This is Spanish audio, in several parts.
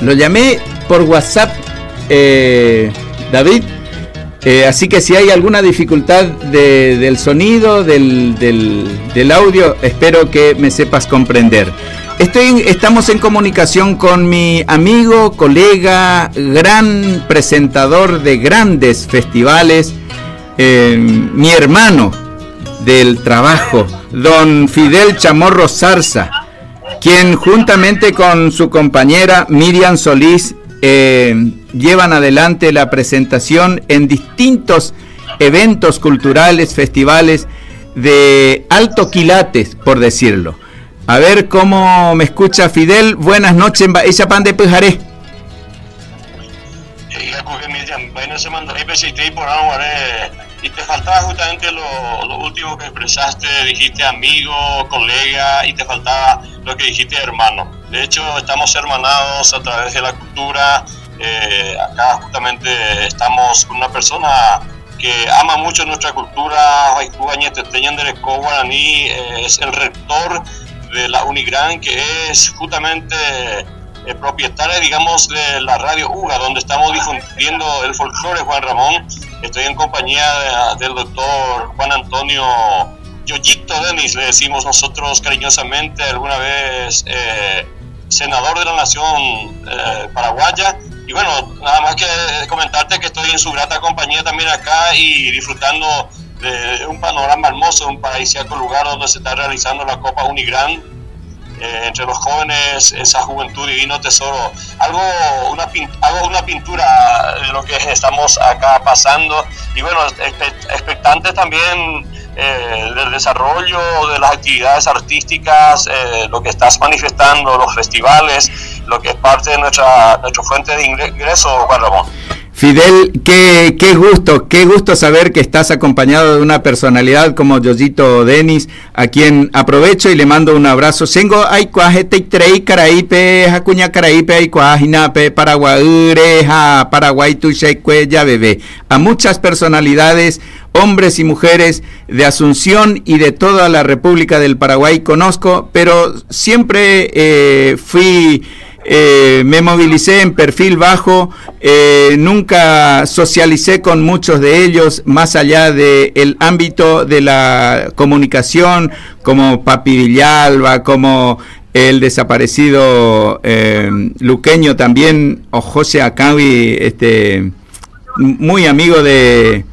Lo llamé por WhatsApp, eh, David. Eh, así que si hay alguna dificultad del sonido, del, audio, espero que me sepas comprender. Estoy, estamos en comunicación con mi amigo, colega, gran presentador de grandes festivales, eh, mi hermano del trabajo, don Fidel Chamorro Zarza quien juntamente con su compañera Miriam Solís eh, llevan adelante la presentación en distintos eventos culturales, festivales de alto quilates, por decirlo. A ver cómo me escucha Fidel. Buenas noches, esa pan de Pujaré. Y te faltaba justamente lo, último que expresaste, dijiste amigo, colega, y te faltaba lo que dijiste hermano. De hecho, estamos hermanados a través de la cultura. Eh, acá justamente estamos con una persona que ama mucho nuestra cultura, Guaraní, eh, es el rector de la Unigran, que es justamente el propietario, digamos, de la radio UGA, donde estamos difundiendo el folclore, Juan Ramón. Estoy en compañía del doctor Juan Antonio Yoyito Denis, le decimos nosotros cariñosamente, alguna vez eh, senador de la nación eh, paraguaya. Y bueno, nada más que comentarte que estoy en su grata compañía también acá y disfrutando de un panorama hermoso, un paradisíaco lugar donde se está realizando la Copa Unigran eh, entre los jóvenes, esa juventud divino tesoro. Algo, una, algo, una pintura de lo que estamos acá pasando y bueno, expectantes también eh, del desarrollo de las actividades artísticas, eh, lo que estás manifestando, los festivales, lo que es parte de nuestra, nuestra fuente de ingreso, Juan Ramón. Fidel, qué, qué, gusto, qué gusto saber que estás acompañado de una personalidad como Yoyito Denis, a quien aprovecho y le mando un abrazo. Sengo ay cuajete trei caraipe, jacuña caraipe ay cuajinape, paraguayure, ja, paraguay tuche ya bebé. A muchas personalidades, hombres y mujeres de Asunción y de toda la República del Paraguay conozco, pero siempre eh, fui eh, me movilicé en perfil bajo, eh, nunca socialicé con muchos de ellos más allá del ámbito de la comunicación, como Papi Villalba, como el desaparecido eh, luqueño también, o José Acabi, este, muy amigo de,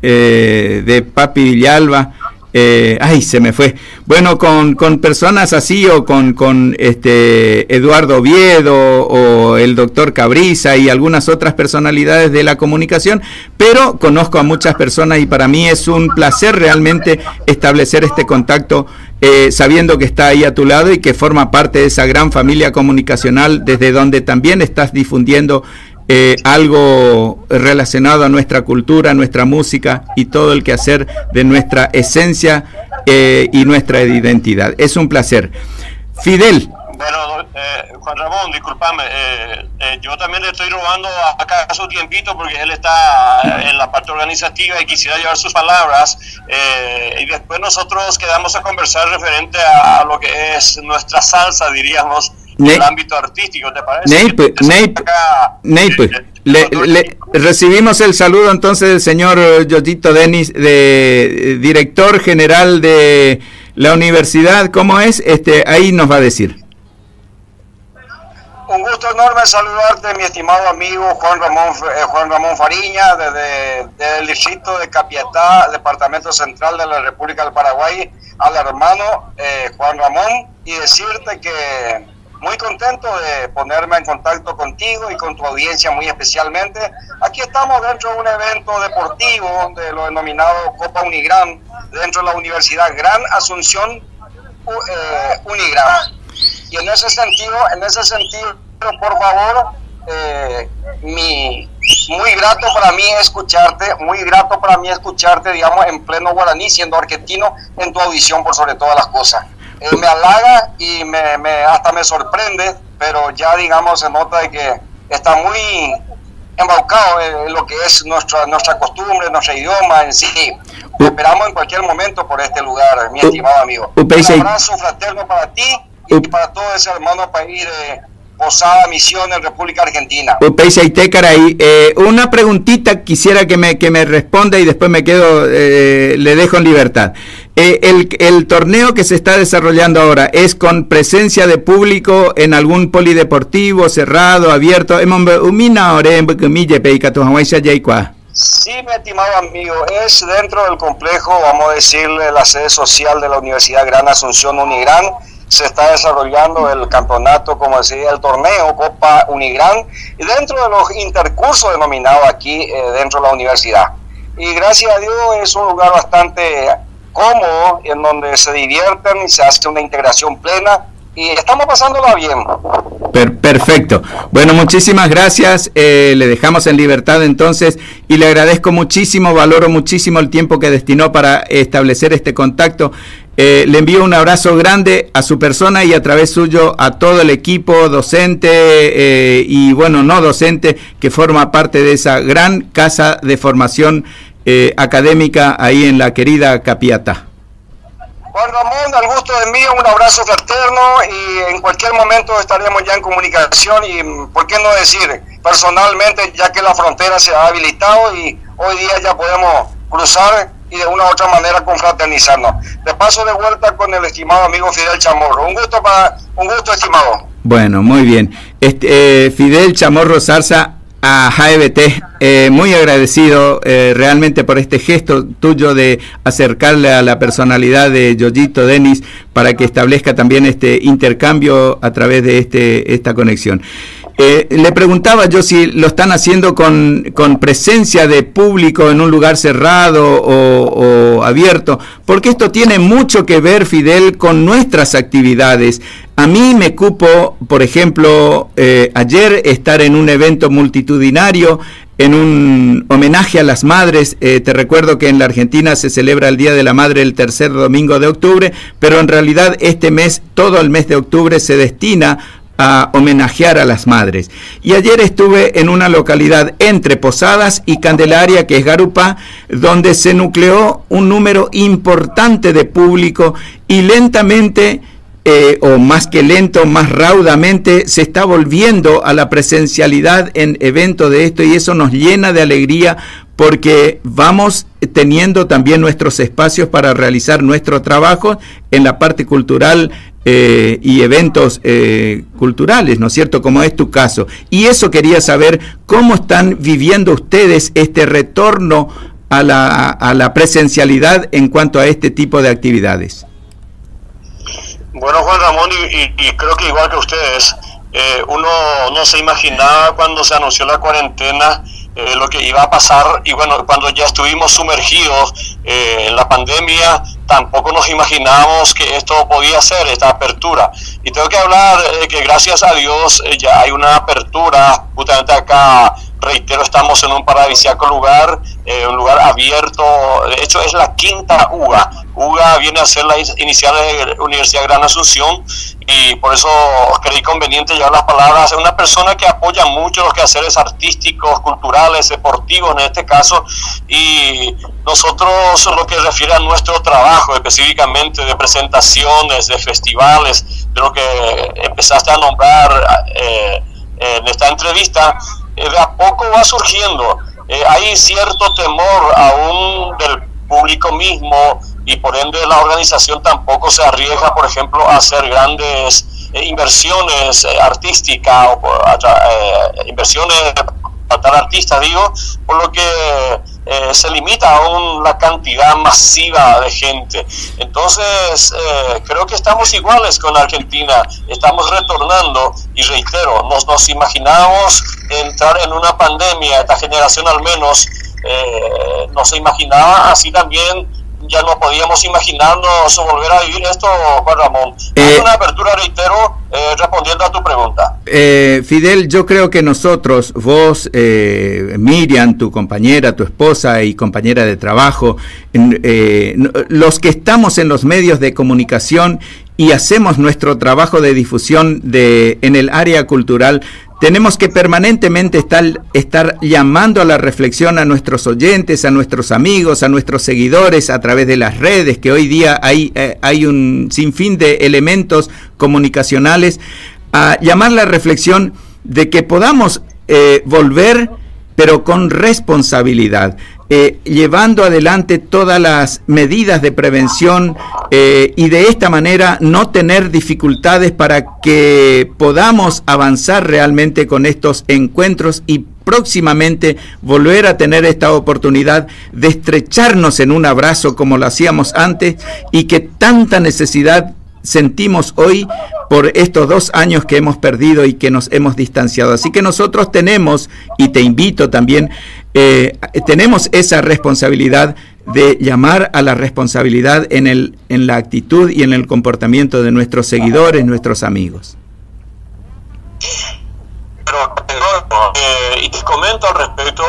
de Papi Villalba. Eh, ay, se me fue. Bueno, con, con personas así o con, con este Eduardo Oviedo o el doctor Cabrisa y algunas otras personalidades de la comunicación, pero conozco a muchas personas y para mí es un placer realmente establecer este contacto eh, sabiendo que está ahí a tu lado y que forma parte de esa gran familia comunicacional desde donde también estás difundiendo eh, algo relacionado a nuestra cultura, nuestra música y todo el quehacer de nuestra esencia eh, y nuestra identidad. Es un placer. Fidel. Bueno, eh, Juan Ramón, discúlpame, yo también le estoy robando acá su tiempito porque él está en la parte organizativa y quisiera llevar sus palabras y después nosotros quedamos a conversar referente a lo que es nuestra salsa, diríamos, el ámbito artístico, ¿te parece? Neipe, le, recibimos el saludo entonces del señor Yoyito Denis, de, director general de la universidad. ¿Cómo es? Este, ahí nos va a decir. Un gusto enorme saludarte, mi estimado amigo Juan Ramón, eh, Juan Ramón Fariña, desde, el distrito de Capiatá, departamento central de la República del Paraguay, al hermano eh, Juan Ramón, y decirte que muy contento de ponerme en contacto contigo y con tu audiencia muy especialmente. Aquí estamos dentro de un evento deportivo de lo denominado Copa Unigran, dentro de la Universidad Gran Asunción eh, Unigran. Y en ese sentido, en ese sentido, por favor, eh, mi, muy grato para mí escucharte, muy grato para mí escucharte, digamos, en pleno guaraní, siendo argentino, en tu audición por sobre todas las cosas. Me halaga y me, me, hasta me sorprende, pero ya digamos se nota de que está muy embaucado en lo que es nuestra, nuestra costumbre, nuestro idioma en sí. esperamos en cualquier momento por este lugar, mi estimado amigo. Un abrazo fraterno para ti y para todo ese hermano país de Posada Misión en República Argentina. Eh, una preguntita quisiera que me, que me responda y después me quedo, eh, le dejo en libertad. Eh, el, el, torneo que se está desarrollando ahora es con presencia de público en algún polideportivo cerrado, abierto. Sí, mi estimado amigo, es dentro del complejo, vamos a decirle, la sede social de la Universidad Gran Asunción Unigran. Se está desarrollando el campeonato, como decía, el torneo Copa Unigran, y dentro de los intercursos denominados aquí eh, dentro de la universidad. Y gracias a Dios es un lugar bastante cómodo, en donde se divierten y se hace una integración plena y estamos pasándola bien. perfecto. Bueno, muchísimas gracias. Eh, le dejamos en libertad entonces y le agradezco muchísimo, valoro muchísimo el tiempo que destinó para establecer este contacto. Eh, le envío un abrazo grande a su persona y a través suyo a todo el equipo docente eh, y bueno, no docente que forma parte de esa gran casa de formación académica ahí en la querida Capiata. Juan Ramón, al gusto de mí, un abrazo fraterno y en cualquier momento estaremos ya en comunicación y, ¿por qué no decir? Personalmente, ya que la frontera se ha habilitado y hoy día ya podemos cruzar y de una u otra manera confraternizarnos. De paso de vuelta con el estimado amigo Fidel Chamorro. Un gusto, para, un gusto estimado. Bueno, muy bien. Este, eh, Fidel Chamorro Zarza, a JBT, eh, muy agradecido eh, realmente por este gesto tuyo de acercarle a la personalidad de Yoyito Denis para que establezca también este intercambio a través de este, esta conexión. Eh, le preguntaba yo si lo están haciendo con, con, presencia de público en un lugar cerrado o, abierto, porque esto tiene mucho que ver, Fidel, con nuestras actividades. A mí me cupo, por ejemplo, eh, ayer estar en un evento multitudinario en un homenaje a las madres. Eh, te recuerdo que en la Argentina se celebra el Día de la Madre el tercer domingo de octubre, pero en realidad este mes, todo el mes de octubre, se destina a homenajear a las madres. Y ayer estuve en una localidad entre Posadas y Candelaria, que es Garupa, donde se nucleó un número importante de público y lentamente, eh, o más que lento, más raudamente, se está volviendo a la presencialidad en eventos de esto y eso nos llena de alegría porque vamos teniendo también nuestros espacios para realizar nuestro trabajo en la parte cultural eh, y eventos eh, culturales, ¿no es cierto? Como es tu caso. Y eso quería saber cómo están viviendo ustedes este retorno a la, a la presencialidad en cuanto a este tipo de actividades. Bueno, Juan Ramón, y, creo que igual que ustedes, eh, uno no se imaginaba cuando se anunció la cuarentena lo que iba a pasar y bueno, cuando ya estuvimos sumergidos en la pandemia, tampoco nos imaginábamos que esto podía ser, esta apertura. Y tengo que hablar de que gracias a Dios eh, ya hay una apertura, justamente acá, reitero, estamos en un paradisíaco lugar, eh, un lugar abierto, de hecho es la quinta UGA. UGA viene a ser la inicial de la Universidad Gran Asunción y por eso creí conveniente llevar las palabras a una persona que apoya mucho los quehaceres artísticos, culturales, deportivos en este caso, y nosotros lo que refiere a nuestro trabajo específicamente de presentaciones, de festivales, de lo que empezaste a nombrar eh, en esta entrevista, eh, de a poco va surgiendo. Eh, hay cierto temor aún del público mismo y por ende la organización tampoco se arriesga, por ejemplo, a hacer grandes inversiones artísticas o inversiones para artistas, digo, por lo que eh, se limita a una cantidad masiva de gente. Entonces, eh, creo que estamos iguales con Argentina, estamos retornando y reitero, nos, nos imaginamos entrar en una pandemia, esta generación al menos eh, no se imaginaba así también ya no podíamos imaginarnos volver a vivir esto, Juan Ramón. Eh, una apertura, reitero, eh, respondiendo a tu pregunta. Eh, Fidel, yo creo que nosotros, vos, eh, Miriam, tu compañera, tu esposa y compañera de trabajo, los que estamos en los medios de comunicación y hacemos nuestro trabajo de difusión de, en el área cultural, tenemos que permanentemente estar, estar, llamando a la reflexión a nuestros oyentes, a nuestros amigos, a nuestros seguidores a través de las redes, que hoy día hay, eh, hay un sinfín de elementos comunicacionales a llamar la reflexión de que podamos eh, volver, pero con responsabilidad. Eh, llevando adelante todas las medidas de prevención eh, y de esta manera no tener dificultades para que podamos avanzar realmente con estos encuentros y próximamente volver a tener esta oportunidad de estrecharnos en un abrazo como lo hacíamos antes y que tanta necesidad sentimos hoy por estos dos años que hemos perdido y que nos hemos distanciado. Así que nosotros tenemos, y te invito también, eh, tenemos esa responsabilidad de llamar a la responsabilidad en, el, en la actitud y en el comportamiento de nuestros seguidores, nuestros amigos. Pero, eh, y te comento al respecto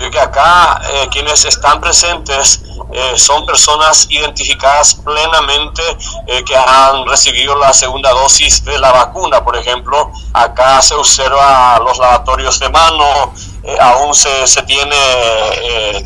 de que acá eh, quienes están presentes eh, son personas identificadas plenamente eh, que han recibido la segunda dosis de la vacuna. Por ejemplo, acá se observa los lavatorios de mano, aún se, se tiene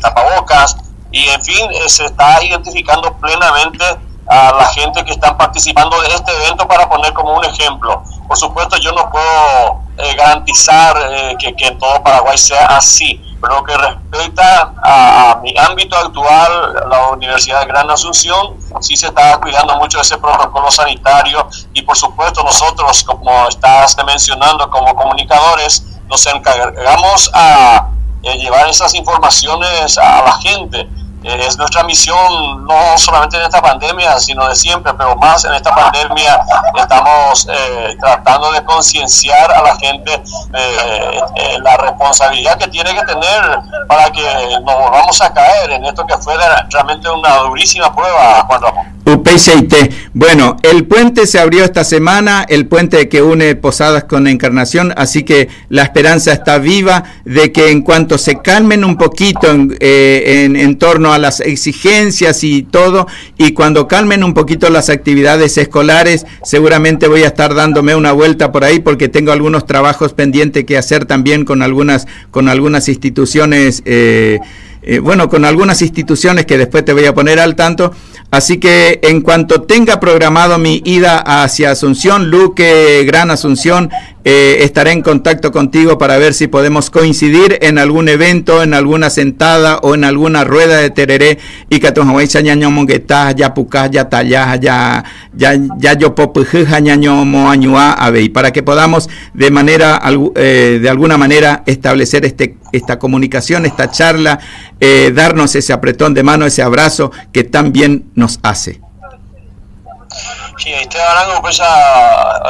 tapabocas y en fin, se está identificando plenamente a la gente que están participando de este evento para poner como un ejemplo. Por supuesto, yo no puedo garantizar que, que todo Paraguay sea así, lo que respecta a, mi ámbito actual, la Universidad de Gran Asunción, sí se está cuidando mucho ese protocolo sanitario y por supuesto nosotros, como estás mencionando, como comunicadores, nos encargamos a llevar esas informaciones a la gente. eh, es nuestra misión, no solamente en esta pandemia, sino de siempre, pero más en esta pandemia estamos eh, tratando de concienciar a la gente eh, la responsabilidad que tiene que tener para que no volvamos a caer en esto que fue realmente una durísima prueba, Juan Ramón. UPCIT. Bueno, el puente se abrió esta semana, el puente que une Posadas con Encarnación, así que la esperanza está viva de que en cuanto se calmen un poquito en, eh, en, torno a las exigencias y todo, y cuando calmen un poquito las actividades escolares, seguramente voy a estar dándome una vuelta por ahí porque tengo algunos trabajos pendientes que hacer también con algunas, con algunas instituciones. Eh, eh, bueno, con algunas instituciones que después te voy a poner al tanto. Así que en cuanto tenga programado mi ida hacia Asunción, Luque, Gran Asunción, eh, estaré en contacto contigo para ver si podemos coincidir en algún evento, en alguna sentada o en alguna rueda de tereré y que ñaño monguetá, ya pucá, ya tallá, ya ya ya yo popujuja ñaño moañua y para que podamos de manera eh, de alguna manera establecer este esta comunicación, esta charla, eh, darnos ese apretón de mano, ese abrazo que tan bien nos hace. Sí, este hablando pues a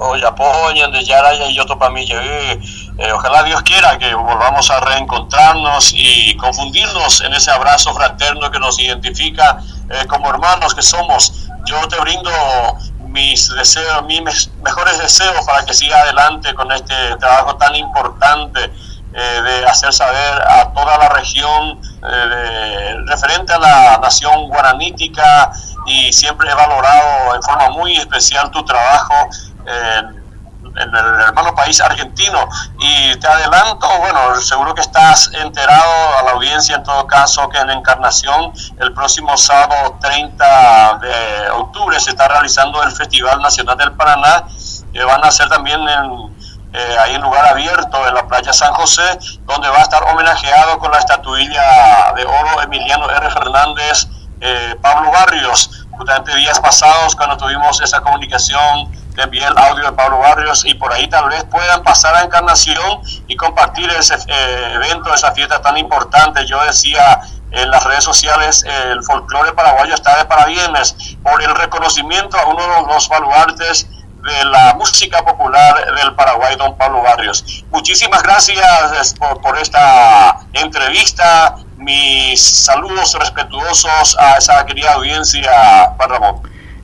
Oyapoña, de Yaraya y otro para mí, eh, ojalá Dios quiera que volvamos a reencontrarnos y confundirnos en ese abrazo fraterno que nos identifica eh, como hermanos que somos. Yo te brindo mis deseos, mis mejores deseos para que siga adelante con este trabajo tan importante eh, de hacer saber a toda la región referente a la nación guaranítica y siempre he valorado en forma muy especial tu trabajo en, el hermano país argentino. Y te adelanto, bueno, seguro que estás enterado a la audiencia en todo caso que en Encarnación el próximo sábado 30 de octubre se está realizando el Festival Nacional del Paraná, que van a ser también en, eh, ahí en lugar abierto en la playa San José, donde va a estar homenajeado con la estatuilla de oro Emiliano R. Fernández eh, Pablo Barrios. Justamente días pasados, cuando tuvimos esa comunicación, te envié el audio de Pablo Barrios y por ahí tal vez puedan pasar a Encarnación y compartir ese eh, evento, esa fiesta tan importante. Yo decía en las redes sociales, el folclore paraguayo está de parabienes por el reconocimiento a uno de los baluartes de la música popular del Paraguay, don Pablo Barrios. Muchísimas gracias por, por esta entrevista mis saludos respetuosos a esa querida audiencia, Ramón.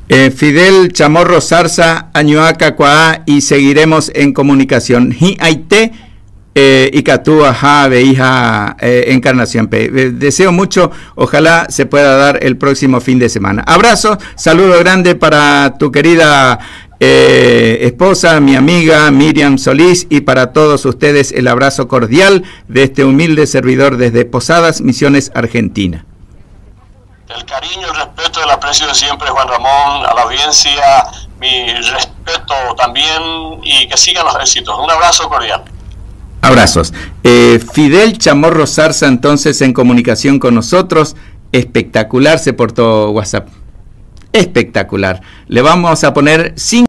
Eh, Fidel Chamorro Zarza, Añuaca, Cuá, y seguiremos en comunicación. Aite, eh, Icatúa, Ja, Beija, eh, Encarnación P. Eh, deseo mucho, ojalá se pueda dar el próximo fin de semana. Abrazo, saludo grande para tu querida eh, esposa, mi amiga Miriam Solís y para todos ustedes el abrazo cordial de este humilde servidor desde Posadas, Misiones, Argentina. El cariño, el respeto, el aprecio de siempre, Juan Ramón, a la audiencia, mi respeto también y que sigan los éxitos. Un abrazo cordial. Abrazos. Eh, Fidel Chamorro Zarza entonces en comunicación con nosotros. Espectacular se portó WhatsApp espectacular. Le vamos a poner cinco